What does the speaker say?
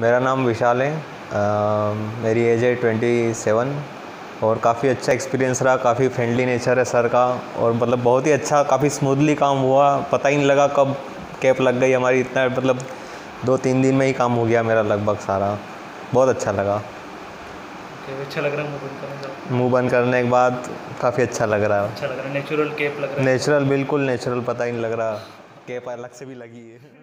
मेरा नाम विशाल है। आ, मेरी एज है ट्वेंटी सेवन और काफ़ी अच्छा एक्सपीरियंस रहा काफ़ी फ्रेंडली नेचर है सर का और मतलब बहुत ही अच्छा काफ़ी स्मूथली काम हुआ। पता ही नहीं लगा कब कैप लग गई हमारी इतना मतलब दो तीन दिन में ही काम हो गया मेरा लगभग सारा। बहुत अच्छा लगा। अच्छा लग रहा है मुँह बंद करने मुँह बंद करने के बाद काफ़ी अच्छा, अच्छा लग रहा। है अच्छा लग रहा है नेचुरल कैप लग रहा है? नेचुरल बिल्कुल नेचुरल पता ही नहीं लग रहा। कैप अलग से भी लगी है।